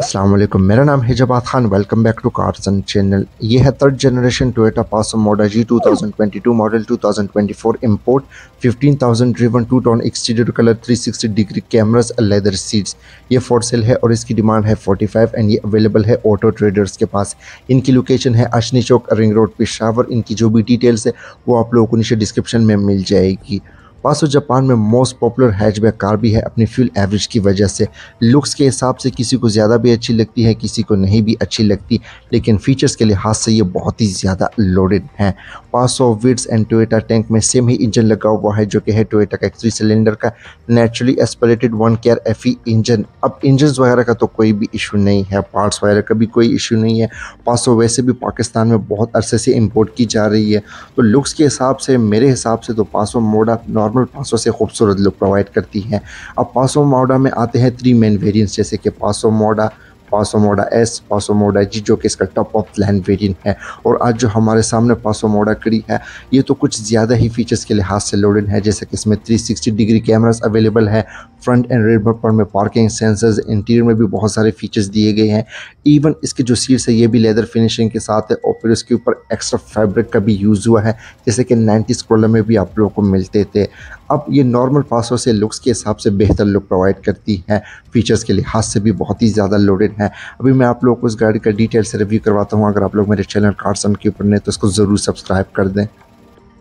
असलम मेरा नाम है Jabat Khan. Welcome back to Carson channel ये है third generation Toyota Passo Moda G 2022 model 2024 import 15,000 driven two tone exterior colour 360 degree cameras leather seats ये for sale है और इसकी डिमांड है 45 एंड ये अवेलेबल है ऑटो ट्रेडर्स के पास. इनकी लोकेशन है अशनी चौक रिंग रोड पिशावर इनकी जो भी डिटेल्स है वो आप लोगों को नीचे डिस्क्रिप्शन में मिल जाएगी. पासो जापान में मोस्ट पॉपुलर हैचबैक कार भी है। अपनी फ्यूल एवरेज की वजह से लुक्स के हिसाब से किसी को ज़्यादा भी अच्छी लगती है, किसी को नहीं भी अच्छी लगती, लेकिन फीचर्स के लिहाज से ये बहुत ही ज़्यादा लोडेड है। Passo Vitz and Toyota Tank में सेम ही इंजन लगा हुआ है, जो कि है टोयोटा का थ्री सिलेंडर का। Naturally aspirated one K R F engine अब इंजन वगैरह का तो कोई भी इशू नहीं है पार्ट्स वगैरह का भी कोई इशू नहीं है। पासो वैसे भी पाकिस्तान में बहुत अरसे से इम्पोर्ट की जा रही है। तो लुक्स के हिसाब से, मेरे हिसाब से तो पासो मोडा नॉर्मल पासो से खूबसूरत लुक प्रोवाइड करती हैं। अब पासो मोडा में आते हैं थ्री मेन वेरियंट्स जैसे कि पासो मोडा पासो मोडा एस पासो मोडा जी, जो कि इसका टॉप ऑफ़ लैंड वेरियंट है। और आज जो हमारे सामने पासो मोडा कड़ी है, ये तो कुछ ज़्यादा ही फीचर्स के लिहाज से लोडेड है, जैसे कि इसमें 360 डिग्री कैमरास अवेलेबल है। फ्रंट एंड रेयर बम्पर में पार्किंग सेंसर्स इंटीरियर में भी बहुत सारे फीचर्स दिए गए हैं। इवन इसके जो सीट्स है, ये भी लेदर फिनिशिंग के साथ है, और फिर उसके ऊपर एक्स्ट्रा फैब्रिक का भी यूज़ हुआ है, जैसे कि नाइन्टी स्क्रोलर में भी आप लोगों को मिलते थे। अब ये नॉर्मल पासवर्ड से लुक्स के हिसाब से बेहतर लुक प्रोवाइड करती है। फीचर्स के लिहाज से भी बहुत ही ज़्यादा लोडेड है। अभी मैं आप लोग को इस गाड़ी का डिटेल से रिव्यू करवाता हूँ। अगर आप लोग मेरे चैनल कार्सन के ऊपर नहीं तो उसको ज़रूर सब्सक्राइब कर दें।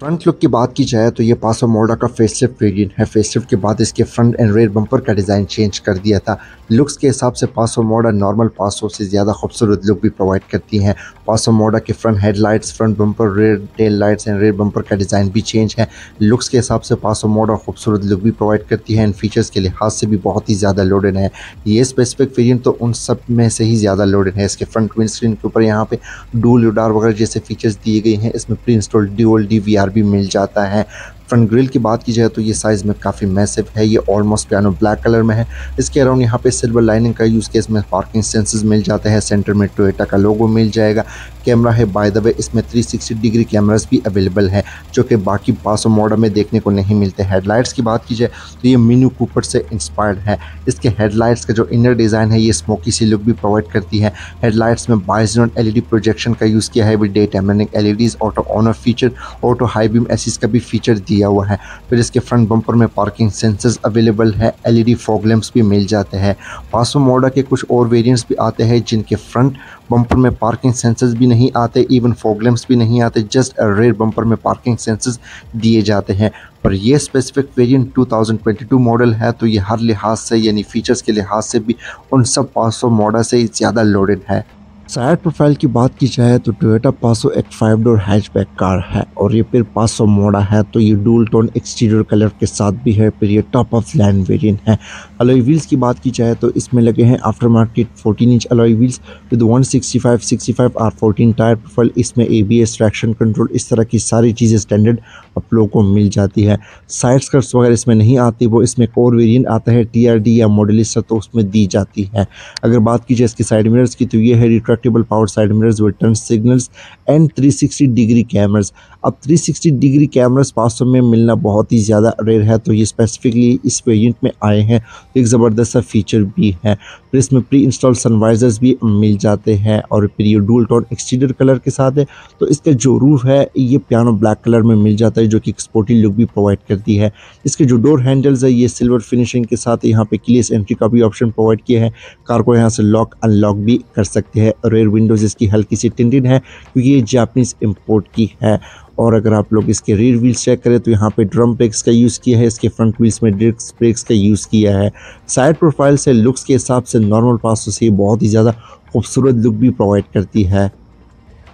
फ्रंट लुक की बात की जाए तो ये पासो मोडा का फेसलिफ्ट वेरिएंट है। फेसलिफ्ट के बाद इसके फ्रंट एंड रेयर बम्पर का डिज़ाइन चेंज कर दिया था। लुक्स के हिसाब से पासो मोडा नॉर्मल पासो से ज़्यादा खूबसूरत लुक भी प्रोवाइड करती हैं। पासो मोडा के front headlights front bumper rear tail lights and rear bumper का डिज़ाइन भी चेंज है। लुक्स के हिसाब से पासो मोडा खूबसूरत लुक भी प्रोवाइड करती है। एंड फीचर्स के लिहाज से भी बहुत ही ज़्यादा लोडेड है। ये स्पेसिफिक वेरियंट तो उन सब में से ही ज़्यादा लोडेड है। इसके फ्रंट विंड स्क्रीन के ऊपर यहाँ पे डूल उडार वगैरह जैसे फीचर्स दिए गए हैं। इसमें प्री इंस्टॉल डी ओल डी भी मिल जाता है। फ्रंट ग्रिल की बात की जाए तो ये साइज़ में काफ़ी मैसिव है, ये ऑलमोस्ट पियानो ब्लैक कलर में है। इसके अराउंड यहाँ पे सिल्वर लाइनिंग का यूज़ केस में पार्किंग सेंसेस मिल जाते हैं सेंटर में टोयोटा का लोगो मिल जाएगा। कैमरा है। बाय द वे इसमें 360 डिग्री कैमरास भी अवेलेबल है, जो कि बाकी पासो मॉडल में देखने को नहीं मिलते। हेडलाइट्स की बात की जाए तो ये मीनू कूपर से इंस्पायर्ड है। इसके हेडलाइट्स का जो इनर डिज़ाइन है, ये स्मोकी सी लुक भी प्रोवाइड करती है। हेडलाइट्स में बाइजनोन एलईडी प्रोजेक्शन का यूज़ किया है, with day time LEDs auto on feature auto high beam assist का भी फीचर दिया हुआ है। फिर इसके फ्रंट बम्पर में पार्किंग सेंसर्स अवेलेबल है एलईडी फॉग लैंप्स भी मिल जाते हैं। पासो मोडा के कुछ और वेरियंट्स भी आते हैं, जिनके फ्रंट बम्पर में पार्किंग सेंसर्स भी नहीं आते इवन फॉग भी नहीं आते जस्ट रेयर बम्पर में पार्किंग सेंसर्स दिए जाते हैं। पर ये स्पेसिफिक वेरिएंट 2022 मॉडल है तो ये हर लिहाज से, यानी फीचर्स के लिहाज से भी उन सब पासो मोडा से ज़्यादा लोडेड है। साइड प्रोफ़ाइल की बात की जाए तो टोयोटा पासो एक फाइव डोर हैचबैक कार है, और ये फिर पासो मोड़ा है तो ये डूल टोन एक्सटीरियर कलर के साथ भी है, फिर ये टॉप ऑफ़ लैंड वेरिएंट है। अलॉय व्हील्स की बात की जाए तो इसमें लगे हैं after market 14 inch alloy wheels with 165 65 R 14 tyre profile इसमें A B S traction control इस तरह की सारी चीज़ें स्टैंडर्ड आप लोगों को मिल जाती है। साइड स्कर्ट्स वगैरह इसमें नहीं आती, वो इसमें एक और वेरियंट आता है टीआरडी या मॉडलिस्टर तो उसमें दी जाती है। अगर बात की जाए इसकी साइड मिरर्स की तो ये है retractable power side mirrors with turn signals and 360 degree cameras अब 360 डिग्री कैमरास पासों में मिलना बहुत ही ज़्यादा रेयर है तो ये स्पेसिफिकली इस वेरियंट में आए हैं। एक ज़बरदस्त सा फीचर भी है। फिर इसमें प्री इंस्टॉल सनवाइजर्स भी मिल जाते हैं और फिर ये डूल टोन एक्सटीरियर कलर के साथ है। तो इसका जो रूफ है, ये पियानो ब्लैक कलर में मिल जाता है, जो कि स्पोर्टी लुक भी प्रोवाइड करती है। इसके जो डोर हैंडल्स है, ये सिल्वर फिनिशिंग के साथ यहाँ पे क्लियस एंट्री का भी ऑप्शन प्रोवाइड किया है। कार को यहाँ से लॉक अनलॉक भी कर सकते हैं। रेयर विंडोज़ इसकी हल्की सी टिंटेड है, क्योंकि ये जापनीज़ इम्पोर्ट की है। और अगर आप लोग इसके रेयर व्हील्स चेक करें तो यहाँ पे ड्रम ब्रेक्स का यूज़ किया है, इसके फ्रंट व्हील्स में डिस्क ब्रेक्स का यूज़ किया है। साइड प्रोफ़ाइल से लुक्स के हिसाब से नॉर्मल पास से बहुत ही ज़्यादा खूबसूरत लुक भी प्रोवाइड करती है।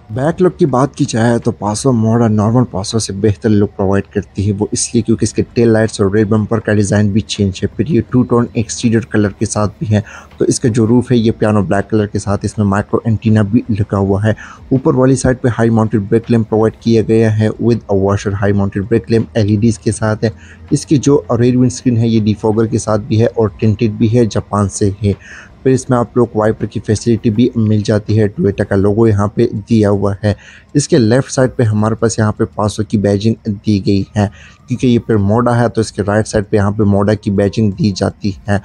बैक लुक की बात की जाए तो पासो मोड़ा नॉर्मल पासो से बेहतर लुक प्रोवाइड करती है, वो इसलिए क्योंकि इसके टेल लाइट्स और रेड बम्पर का डिज़ाइन भी चेंज है, फिर ये टू टोन एक्सटीरियर कलर के साथ भी है तो इसका जो रूफ है, ये पियानो ब्लैक कलर के साथ इसमें माइक्रो एंटीना भी लगा हुआ है। ऊपर वाली साइड पर high mounted brake lamp provide किया गया है with a washer high mounted brake lamp L के साथ है। इसकी जो रेड विंड स्क्रीन है, ये डिफोगर के साथ भी है और टेंटेड भी है, जापान से है। फिर इसमें आप लोग वाइपर की फैसिलिटी भी मिल जाती है टोयोटा का लोगो यहाँ पे दिया हुआ है। इसके लेफ़्ट साइड पे हमारे पास यहाँ पे 500 की बैजिंग दी गई है, क्योंकि ये फिर मोडा है तो इसके राइट साइड पर यहाँ पर मोडा की बैजिंग दी जाती है।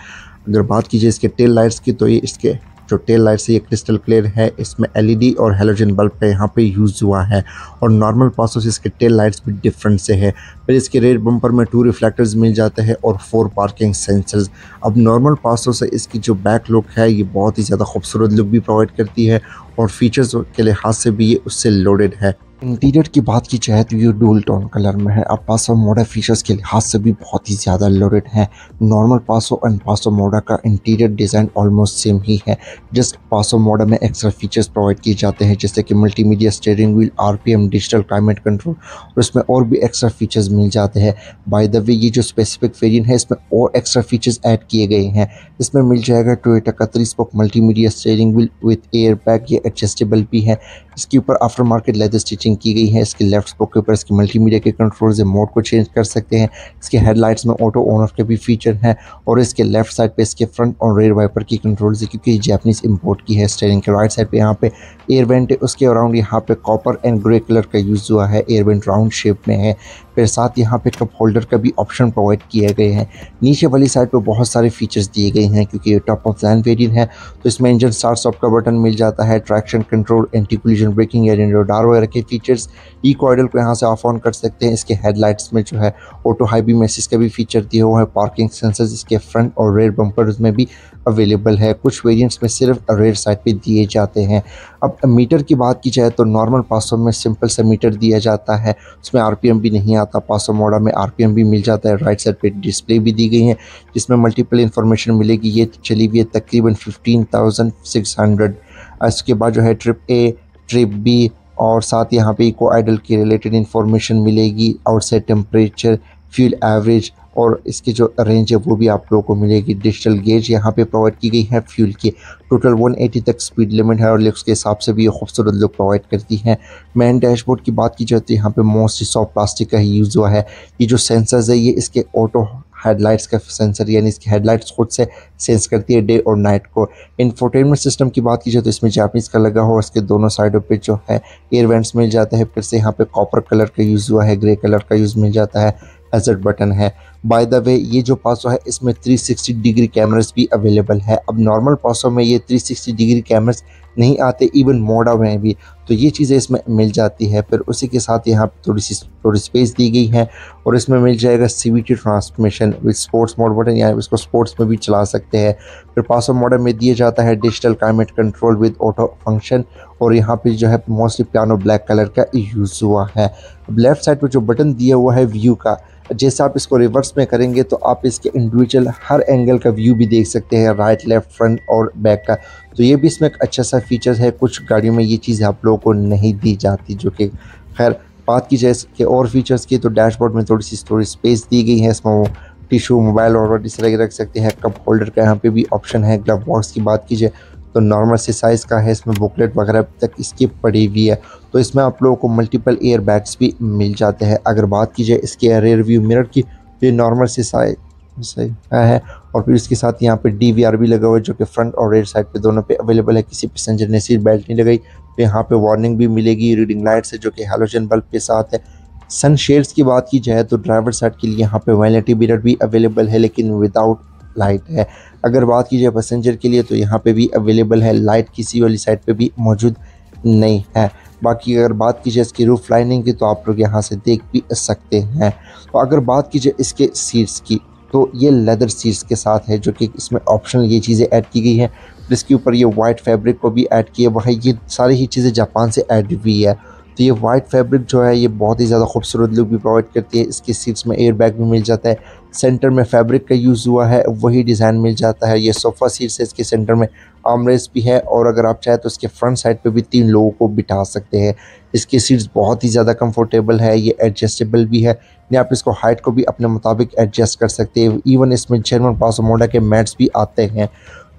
अगर बात कीजिए इसके टेल लाइट्स की तो ये इसके जो टेल लाइट्स ये क्रिस्टल क्लियर है, इसमें एलईडी और हेलोजन बल्ब का यहाँ पे यूज़ हुआ है और नॉर्मल पासों से इसके टेल लाइट्स भी डिफरेंट से है। फिर इसके रेयर बम्पर में टू रिफ्लेक्टर्स मिल जाते हैं और फोर पार्किंग सेंसर्स अब नॉर्मल पासों से इसकी जो बैक लुक है, ये बहुत ही ज़्यादा खूबसूरत लुक भी प्रोवाइड करती है और फीचर्स के लिहाज से भी ये उससे लोडेड है। इंटीरियर की बात की जाए तो ये डोल टोन कलर में है। अब पासो मोडा फीचर्स के लिहाज से भी बहुत ही ज़्यादा लोडेड है। नॉर्मल पासो एंड पासो मोडा का इंटीरियर डिज़ाइन ऑलमोस्ट सेम ही है। जस्ट पासो मोडा में एक्स्ट्रा फीचर्स प्रोवाइड किए जाते हैं, जैसे कि multimedia steering wheel RPM digital climate control और इसमें और भी एक्स्ट्रा फीचर्स मिल जाते हैं। बाय द वे ये जो स्पेसिफिक वेरियंट है, इसमें और एक्स्ट्रा फीचर्स ऐड किए गए हैं। इसमें मिल जाएगा टोयोटा का three spoke multimedia steering wheel with air bag ये एडजस्टेबल भी है। इसके ऊपर आफ्टर मार्केट लेदर स्टिचिंग की गई है, इसके लेफ़्ट स्पोक के ऊपर इसके मल्टीमीडिया के कंट्रोल से मोड को चेंज कर सकते हैं, इसके हेडलाइट्स में ऑटो ऑन ऑफ़ के भी फीचर हैं और इसके लेफ़्ट साइड पे इसके फ्रंट और रेयर वाइपर की कंट्रोल है क्योंकि जैपनीज इम्पोर्ट की है स्टेयरिंग के राइट साइड पर यहाँ पे एयरबेंट है, उसके अराउंड यहाँ पे कॉपर एंड ग्रे कलर का यूज़ हुआ है एयरबेंट राउंड शेप में है। फिर साथ यहाँ पे कप होल्डर का भी ऑप्शन प्रोवाइड किए गए हैं। नीचे वाली साइड पे बहुत सारे फीचर्स दिए गए हैं क्योंकि ये टॉप ऑफ़ लैन वेरियंट है तो इसमें इंजन स्टार्ट स्टॉप का बटन मिल जाता है ट्रैक्शन कंट्रोल एंटी ब्रेकिंग या रेडार वगैरह के फीचर्स ई कॉइडल को यहाँ से ऑफ़ ऑन कर सकते हैं। इसके हेडलाइट्स में जो है ऑटो हाई बी मैसेज का भी फीचर दिया हुआ है। पार्किंग सेंसर इसके फ्रंट और रेयर बम्पर में भी अवेलेबल है। कुछ वेरियंट्स में सिर्फ़ रेयर साइड पर दिए जाते हैं। अब मीटर की बात की जाए तो नॉर्मल पासो में सिंपल सा मीटर दिया जाता है। उसमें आरपीएम भी नहीं आता, पासो मोडा में आरपीएम भी मिल जाता है। राइट साइड पे डिस्प्ले भी दी गई है, जिसमें मल्टीपल इन्फॉर्मेशन मिलेगी। ये चली हुई है तकरीबन फिफ्टीन थाउज़ेंड सिक्स हंड्रेड इसके बाद जो है ट्रिप ए ट्रिप बी और साथ यहाँ पे इको आइडल की रिलेटेड इन्फॉर्मेशन मिलेगी। आउटसाइड टेम्परेचर फ्यूल एवरेज और इसकी जो रेंज है वो भी आप लोगों को मिलेगी। डिजिटल गेज यहाँ पे प्रोवाइड की गई है फ्यूल की। टोटल 180 तक स्पीड लिमिट है और लुक्स के हिसाब से भी ये खूबसूरत लुक प्रोवाइड करती है। मेन डैशबोर्ड की बात की जाए तो यहाँ पे मोस्टली सॉफ्ट प्लास्टिक का ही यूज़ हुआ है। ये जो सेंसर्स है, ये इसके ऑटो हेडलाइट्स का सेंसर यानी इसकी हेडलाइट्स खुद से सेंस करती है डे और नाइट को। इन्फोटेनमेंट सिस्टम की बात की जाए तो इसमें जापनीज़ का लगा हो इसके दोनों साइडों पे जो है एयर वेंट्स मिल जाता है। फिर से यहाँ पे कॉपर कलर का यूज़ हुआ है ग्रे कलर का यूज़ मिल जाता है। एजेड बटन है। बाय द वे ये जो पासो है, इसमें 360 डिग्री कैमरास भी अवेलेबल है। अब नॉर्मल पासो में ये 360 डिग्री कैमरास नहीं आते इवन मोडा में भी। तो ये चीज़ें इसमें मिल जाती है। फिर उसी के साथ यहाँ थोड़ी सी थोड़ी स्पेस दी गई है और इसमें मिल जाएगा C V T transmission with sports mode button या इसको स्पोर्ट्स में भी चला सकते हैं। फिर पासो मॉडल में दिया जाता है digital climate control with auto function और यहाँ पे जो है मोस्टली पियानो ब्लैक कलर का यूज़ हुआ है। अब लेफ़्ट साइड पर जो बटन दिया हुआ है व्यू का जैसे आप इसको रिवर्स में करेंगे तो आप इसके इंडिविजुअल हर एंगल का व्यू भी देख सकते हैं राइट लेफ़्ट फ्रंट और बैक का। तो ये भी इसमें एक अच्छा सा फीचर है, कुछ गाड़ियों में ये चीज़ आप लोगों को नहीं दी जाती, जो कि खैर, बात की जाए इसके और फीचर्स की तो डैशबोर्ड में थोड़ी सी स्टोरेज स्पेस दी गई है, इसमें वो टिशू मोबाइल और इस तरह रख सकते हैं। कप होल्डर का यहाँ पे भी ऑप्शन है ग्लव बॉक्स की बात कीजिए तो नॉर्मल से साइज़ का है, इसमें बुकलेट वगैरह तक इसकी पड़ी हुई है। तो इसमें आप लोगों को मल्टीपल एयर बैग्स भी मिल जाते हैं। अगर बात की जाए इसके रेयर व्यू मिरर की तो ये नॉर्मल से साइज़ सही है। और फिर इसके साथ यहाँ पे डी भी लगा हुआ है, जो कि फ्रंट और रेयर साइड पे दोनों पे अवेलेबल है। किसी पैसेंजर ने सीट बेल्ट नहीं लगाई तो यहाँ पे वार्निंग भी मिलेगी रीडिंग लाइट से जो कि हेलोजन बल्ब के साथ है। सन शेड्स की बात की जाए तो ड्राइवर साइड के लिए यहाँ पे वैलिटी मिरर भी अवेलेबल है, लेकिन विदाउट लाइट है। अगर बात की जाए पैसेंजर के लिए तो यहाँ पे भी अवेलेबल है। लाइट किसी वाली साइड पे भी मौजूद नहीं है। बाकी अगर बात की जाए इसकी रूफ लाइनिंग की तो आप लोग यहाँ से देख भी सकते हैं। तो अगर बात की जाए इसके सीट्स की तो ये लेदर सीट्स के साथ है, जो कि इसमें ऑप्शनल ये चीज़ें ऐड की गई हैं। इसके ऊपर ये वाइट फैब्रिक को भी ऐड किया हुआ है। ये सारी ही चीज़ें जापान से ऐड हुई है। तो ये वाइट फैब्रिक जो है, ये बहुत ही ज़्यादा खूबसूरत लुक भी प्रोवाइड करती है। इसकी सीट्स में एयर बैग भी मिल जाता है। सेंटर में फैब्रिक का यूज़ हुआ है, वही डिज़ाइन मिल जाता है। ये सोफ़ा सीट्स है, इसके सेंटर में आमरेस भी है और अगर आप चाहें तो इसके फ्रंट साइड पे भी तीन लोगों को बिठा सकते हैं। इसकी सीट्स बहुत ही ज़्यादा कंफर्टेबल है, ये एडजस्टेबल भी है। या आप इसको हाइट को भी अपने मुताबिक एडजस्ट कर सकते हैं। इवन इसमें जर्मन पासोमोडा के मैट्स भी आते हैं।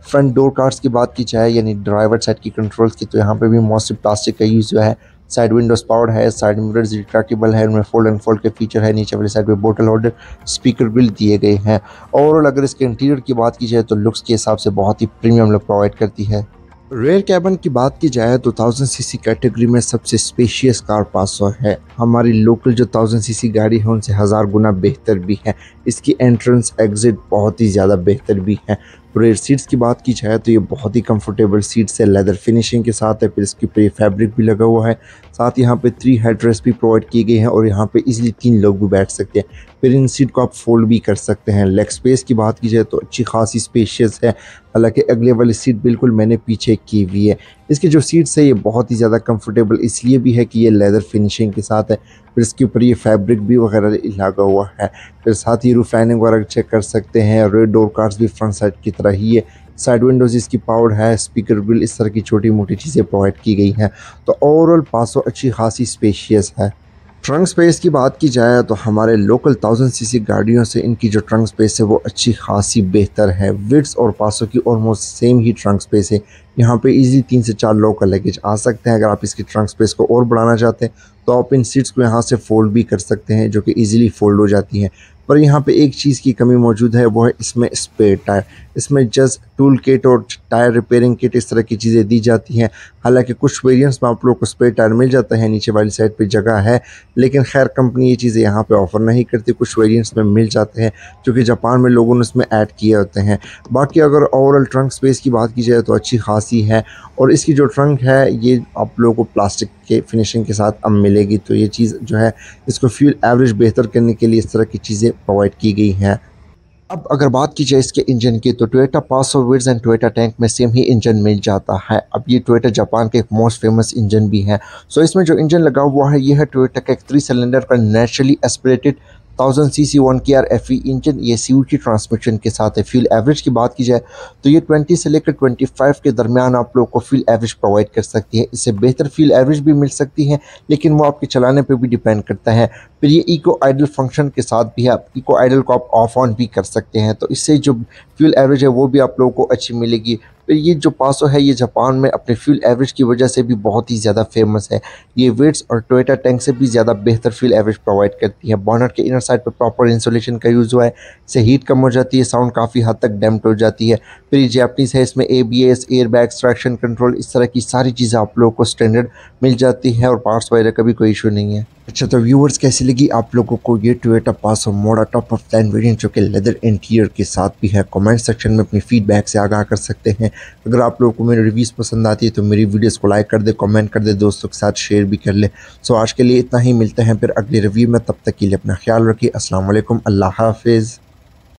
फ्रंट डोर कार्ड्स की बात की जाए, यानी ड्राइवर साइड की कंट्रोल्स की तो यहाँ पे भी मोस्टली प्लास्टिक का यूज़ हुआ है। साइड विंडोज़ पावर है, साइड मिरर्स रिट्रैक्टेबल है, उनमें फोल्ड एंड फोल्ड के फीचर है, नीचे वाली साइड पे बोटल होल्डर स्पीकर बिल दिए गए हैं। ओवरऑल अगर इसके इंटीरियर की बात की जाए तो लुक्स के हिसाब से बहुत ही प्रीमियम लुक प्रोवाइड करती है। रेयर कैबन की बात की जाए तो थाउज़ेंड सीसी कैटेगरी में सबसे स्पेशियस कार पासो है। हमारी लोकल जो थाउज़ेंड सीसी गाड़ी है, उनसे हज़ार गुना बेहतर भी है। इसकी एंट्रेंस एग्ज़िट बहुत ही ज़्यादा बेहतर भी है। रेयर सीट्स की बात की जाए तो ये बहुत ही कंफर्टेबल सीट्स है। लेदर फिनिशिंग के साथ है, फिर इसके ये फैब्रिक भी लगा हुआ है। साथ यहाँ पे थ्री हेड रेस्ट भी प्रोवाइड किए गए हैं और यहाँ पे इजीली तीन लोग भी बैठ सकते हैं। फिर इन सीट को आप फोल्ड भी कर सकते हैं। लेग स्पेस की बात की जाए तो अच्छी खासी स्पेशियस है। हालाँकि अगले वाली सीट बिल्कुल मैंने पीछे की हुई है। इसकी जो सीट्स है, ये बहुत ही ज़्यादा कंफर्टेबल इसलिए भी है कि ये लेदर फिनिशिंग के साथ है। फिर इसके ऊपर ये फैब्रिक भी वगैरह लगा हुआ है। फिर साथ ही रूफ लाइनिंग वगैरह चेक कर सकते हैं। रेड डोर कार्ड्स भी फ्रंट साइड की तरह ही है। साइड विंडोज़ इसकी पावर्ड है, स्पीकर बिल, इस तरह की छोटी मोटी चीज़ें प्रोवाइड की गई हैं। तो ओवरऑल पासो अच्छी खासी स्पेशियस है। ट्रंक स्पेस की बात की जाए तो हमारे लोकल थाउज़ेंड सीसी गाड़ियों से इनकी जो ट्रंक स्पेस है वो अच्छी खासी बेहतर है। विड्स और पासों की ऑलमोस्ट सेम ही ट्रंक स्पेस है। यहाँ पे इजीली तीन से चार लोग का लगेज आ सकते हैं। अगर आप इसकी ट्रंक स्पेस को और बढ़ाना चाहते हैं तो आप इन सीट्स को यहाँ से फोल्ड भी कर सकते हैं, जो कि ईजिली फोल्ड हो जाती हैं। पर यहाँ पे एक चीज़ की कमी मौजूद है, वो है इसमें स्पेयर टायर इसमें जस्ट टूल किट और टायर रिपेयरिंग किट इस तरह की चीज़ें दी जाती हैं। हालाँकि कुछ वेरिएंट्स में आप लोग को स्पेयर टायर मिल जाता है, नीचे वाली साइड पे जगह है, लेकिन खैर कंपनी ये चीज़ें यहाँ पे ऑफ़र नहीं करती। कुछ वेरिएंट्स में मिल जाते हैं, जो कि जापान में लोगों ने इसमें ऐड किए होते हैं। बाकी अगर ओवरऑल ट्रंक स्पेस की बात की जाए तो अच्छी खासी है, और इसकी जो ट्रंक है, ये आप लोगों को प्लास्टिक के फिनिशिंग के साथ अब मिलेगी। तो ये चीज़ जो है, इसको फ्यूल एवरेज बेहतर करने के लिए इस तरह की चीज़ें प्रोवाइड की गई हैं। अब अगर बात की जाए इसके इंजन की तो Toyota Passo Vitz and Toyota Tank में सेम ही इंजन मिल जाता है। अब ये टोयोटा जापान का एक मोस्ट फ़ेमस इंजन भी है। सो इसमें जो इंजन लगा हुआ है यह है टोयोटा का एक थ्री सिलेंडर का naturally aspirated thousand C C one K R F E engine ये सी की ट्रांसमिशन के साथ है। फ्यूल एवरेज की बात की जाए तो ये 20 से लेकर 25 के दरमियान आप लोग को फ्यूल एवरेज प्रोवाइड कर सकती है। इससे बेहतर फ्यूल एवरेज भी मिल सकती है, लेकिन वो आपके चलाने पे भी डिपेंड करता है। फिर ये इको आइडल फ़ंक्शन के साथ भी है आप इको आइडल को आप ऑफ़ ऑन भी कर सकते हैं। तो इससे जो फ्यूल एवरेज है, वो भी आप लोगों को अच्छी मिलेगी। ये जो पासो है, ये जापान में अपने फ्यूल एवरेज की वजह से भी बहुत ही ज़्यादा फ़ेमस है। ये वेट्स और टोयोटा टैंक से भी ज़्यादा बेहतर फ्यूल एवरेज प्रोवाइड करती है। बॉनट के इनर साइड पर प्रॉपर इंसुलेशन का यूज़ हुआ है। इससे हीट कम हो जाती है साउंड काफ़ी हद तक डैम्प्ट हो जाती है। फिर ये जैपनीज़ है, इसमें A B S air bag traction control इस तरह की सारी चीज़ें आप लोगों को स्टैंडर्ड मिल जाती है और पार्ट्स वगैरह का भी कोई इशू नहीं है। अच्छा तो व्यूवर्स कैसी लगी आप लोगों को ये टोयोटा पास मोड़ा टॉप ऑफ़ लाइन वेरिएंट जो कि लेदर इंटीरियर के साथ भी है? कमेंट सेक्शन में अपनी फीडबैक से आगाह कर सकते हैं। अगर आप लोगों को मेरी रिव्यूज़ पसंद आती है तो मेरी वीडियोस को लाइक कर दे कमेंट कर दे, दोस्तों के साथ शेयर भी कर ले। सो आज के लिए इतना ही, मिलते हैं फिर अगले रिव्यू में, तब तक के लिए अपना ख्याल रखिए। असल अल्लाह हाफिज़।